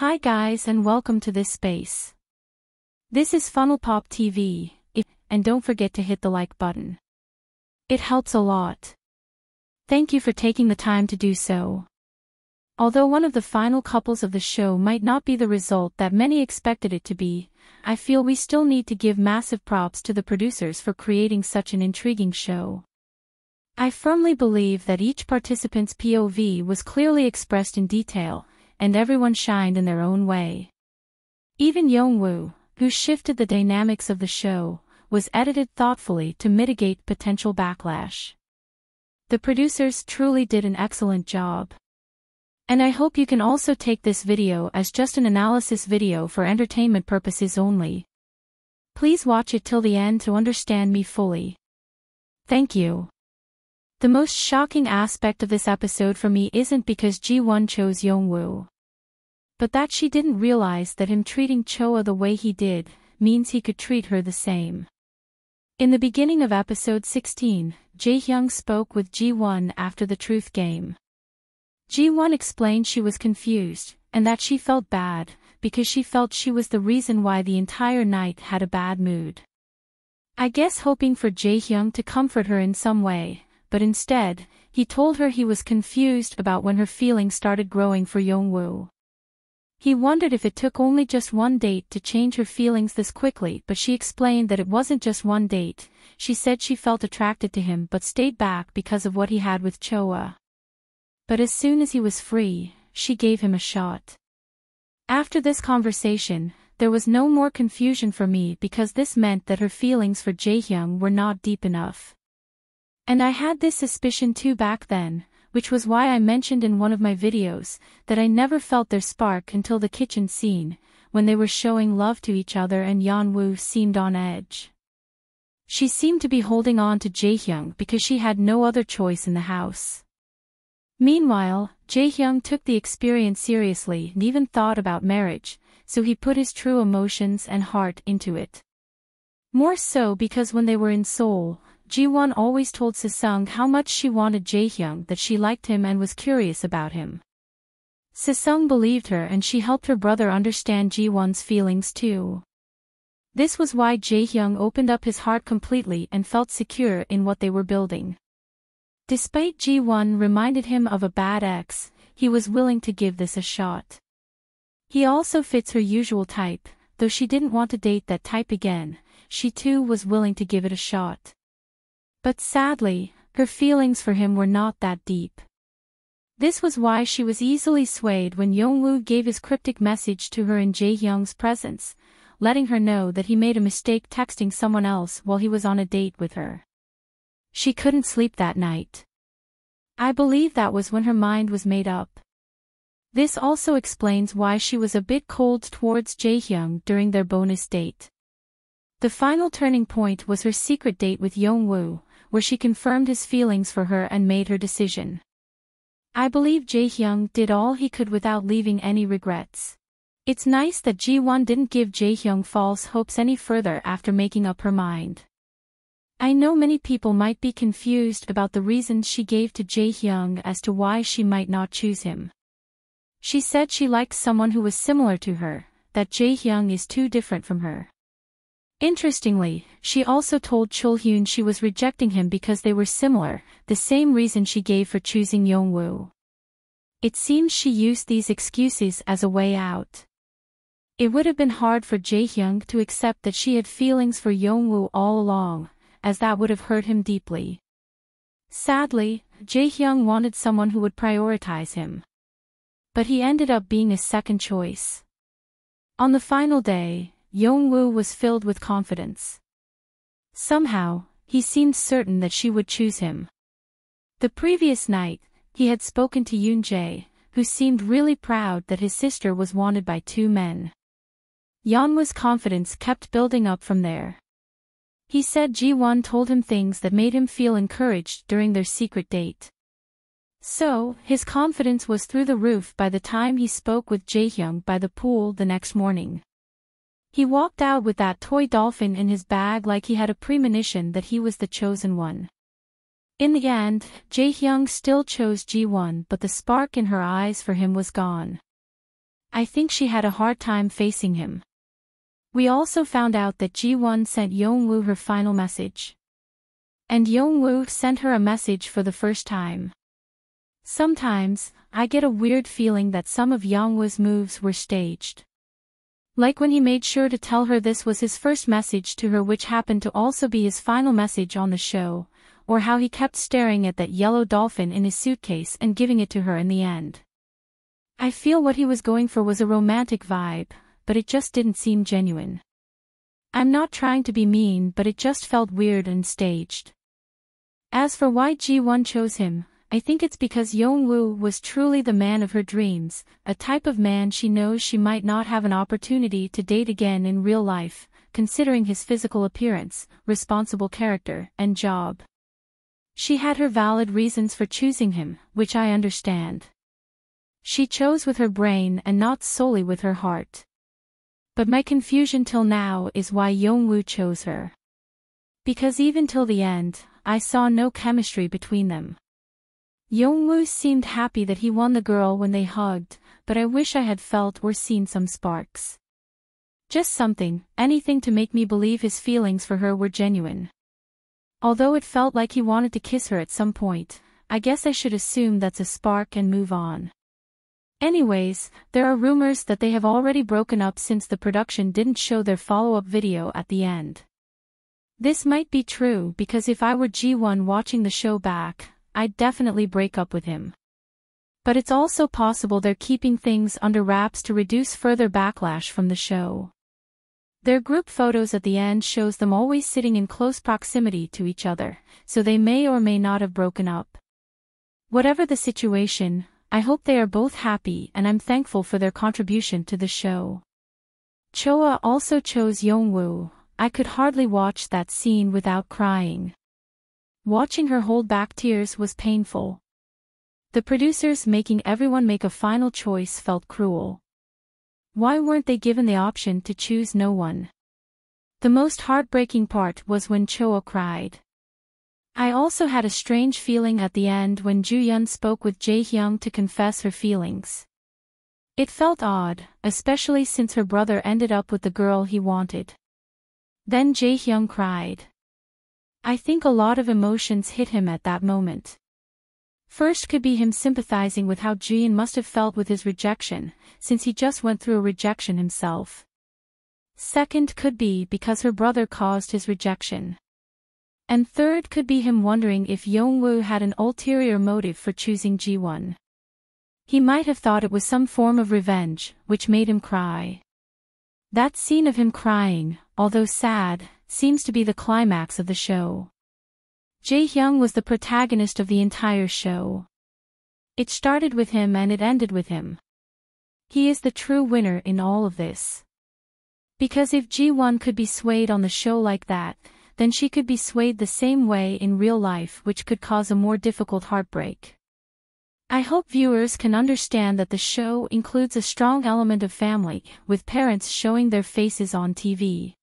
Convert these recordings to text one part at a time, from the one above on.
Hi guys and welcome to this space. This is Funnel Pop TV, and don't forget to hit the like button. It helps a lot. Thank you for taking the time to do so. Although one of the final couples of the show might not be the result that many expected it to be, I feel we still need to give massive props to the producers for creating such an intriguing show. I firmly believe that each participant's POV was clearly expressed in detail, and everyone shined in their own way. Even Yongwoo, who shifted the dynamics of the show, was edited thoughtfully to mitigate potential backlash. The producers truly did an excellent job. And I hope you can also take this video as just an analysis video for entertainment purposes only. Please watch it till the end to understand me fully. Thank you. The most shocking aspect of this episode for me isn't because Ji-won chose Yongwoo. But that she didn't realize that him treating Choa the way he did, means he could treat her the same. In the beginning of episode 16, Jae-hyung spoke with Ji-won after the truth game. Ji-won explained she was confused, and that she felt bad, because she felt she was the reason why the entire night had a bad mood. I guess hoping for Jae-hyung to comfort her in some way, but instead, he told her he was confused about when her feelings started growing for Yongwoo. He wondered if it took only just one date to change her feelings this quickly but she explained that it wasn't just one date, she said she felt attracted to him but stayed back because of what he had with Choa. But as soon as he was free, she gave him a shot. After this conversation, there was no more confusion for me because this meant that her feelings for Jaehyung were not deep enough. And I had this suspicion too back then, which was why I mentioned in one of my videos, that I never felt their spark until the kitchen scene, when they were showing love to each other and Yongwoo seemed on edge. She seemed to be holding on to Jaehyung because she had no other choice in the house. Meanwhile, Jae-hyung took the experience seriously and even thought about marriage, so he put his true emotions and heart into it. More so because when they were in Seoul, Ji-won always told Sesung how much she wanted Jae-hyung that she liked him and was curious about him. Sesung believed her and she helped her brother understand Ji-won's feelings too. This was why Jae-hyung opened up his heart completely and felt secure in what they were building. Despite Ji-won reminded him of a bad ex, he was willing to give this a shot. He also fits her usual type, though she didn't want to date that type again, she too was willing to give it a shot. But sadly, her feelings for him were not that deep. This was why she was easily swayed when Yongwoo gave his cryptic message to her in Jae-hyung's presence, letting her know that he made a mistake texting someone else while he was on a date with her. She couldn't sleep that night. I believe that was when her mind was made up. This also explains why she was a bit cold towards Jaehyung during their bonus date. The final turning point was her secret date with Yongwoo, where she confirmed his feelings for her and made her decision. I believe Jaehyung did all he could without leaving any regrets. It's nice that Ji-won didn't give Jaehyung false hopes any further after making up her mind. I know many people might be confused about the reasons she gave to Jae-hyung as to why she might not choose him. She said she liked someone who was similar to her, that Jae-hyung is too different from her. Interestingly, she also told Chulhyun she was rejecting him because they were similar, the same reason she gave for choosing Yongwoo. It seems she used these excuses as a way out. It would have been hard for Jae-hyung to accept that she had feelings for Yongwoo all along, as that would have hurt him deeply. Sadly, Jae-hyung wanted someone who would prioritize him. But he ended up being a second choice. On the final day, Yongwoo was filled with confidence. Somehow, he seemed certain that she would choose him. The previous night, he had spoken to Yoon Jae, who seemed really proud that his sister was wanted by two men. Yongwoo's confidence kept building up from there. He said Ji-won told him things that made him feel encouraged during their secret date. So, his confidence was through the roof by the time he spoke with Jaehyung by the pool the next morning. He walked out with that toy dolphin in his bag like he had a premonition that he was the chosen one. In the end, Jaehyung still chose Ji-won but the spark in her eyes for him was gone. I think she had a hard time facing him. We also found out that Ji-won sent Woo her final message. And Woo sent her a message for the first time. Sometimes, I get a weird feeling that some of Woo's moves were staged. Like when he made sure to tell her this was his first message to her which happened to also be his final message on the show, or how he kept staring at that yellow dolphin in his suitcase and giving it to her in the end. I feel what he was going for was a romantic vibe, but it just didn't seem genuine. I'm not trying to be mean but it just felt weird and staged. As for why Ji-won chose him, I think it's because Woo was truly the man of her dreams, a type of man she knows she might not have an opportunity to date again in real life, considering his physical appearance, responsible character, and job. She had her valid reasons for choosing him, which I understand. She chose with her brain and not solely with her heart. But my confusion till now is why Woo chose her. Because even till the end, I saw no chemistry between them. Woo seemed happy that he won the girl when they hugged, but I wish I had felt or seen some sparks. Just something, anything to make me believe his feelings for her were genuine. Although it felt like he wanted to kiss her at some point, I guess I should assume that's a spark and move on. Anyways, there are rumors that they have already broken up since the production didn't show their follow-up video at the end. This might be true because if I were Ji-won watching the show back, I'd definitely break up with him. But it's also possible they're keeping things under wraps to reduce further backlash from the show. Their group photos at the end shows them always sitting in close proximity to each other, so they may or may not have broken up. Whatever the situation, I hope they are both happy and I'm thankful for their contribution to the show. Choa also chose Woo. I could hardly watch that scene without crying. Watching her hold back tears was painful. The producers making everyone make a final choice felt cruel. Why weren't they given the option to choose no one? The most heartbreaking part was when Choa cried. I also had a strange feeling at the end when Ju-yeon spoke with Jae-hyung to confess her feelings. It felt odd, especially since her brother ended up with the girl he wanted. Then Jae-hyung cried. I think a lot of emotions hit him at that moment. First could be him sympathizing with how Jian must have felt with his rejection, since he just went through a rejection himself. Second could be because her brother caused his rejection. And third could be him wondering if Yongwoo had an ulterior motive for choosing Ji-won. He might have thought it was some form of revenge, which made him cry. That scene of him crying, although sad, seems to be the climax of the show. Jae-hyung was the protagonist of the entire show. It started with him and it ended with him. He is the true winner in all of this. Because if Ji-won could be swayed on the show like that, then she could be swayed the same way in real life which could cause a more difficult heartbreak. I hope viewers can understand that the show includes a strong element of family, with parents showing their faces on TV.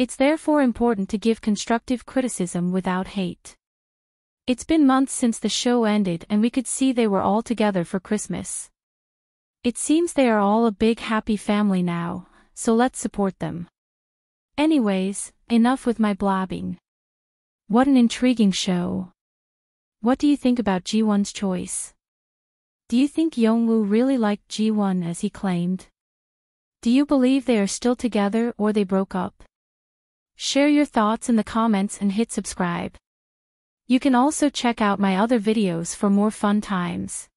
It's therefore important to give constructive criticism without hate. It's been months since the show ended and we could see they were all together for Christmas. It seems they are all a big happy family now, so let's support them. Anyways, enough with my blabbing. What an intriguing show. What do you think about Ji-won's choice? Do you think Yongwoo really liked Ji-won as he claimed? Do you believe they are still together or they broke up? Share your thoughts in the comments and hit subscribe. You can also check out my other videos for more fun times.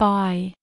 Bye.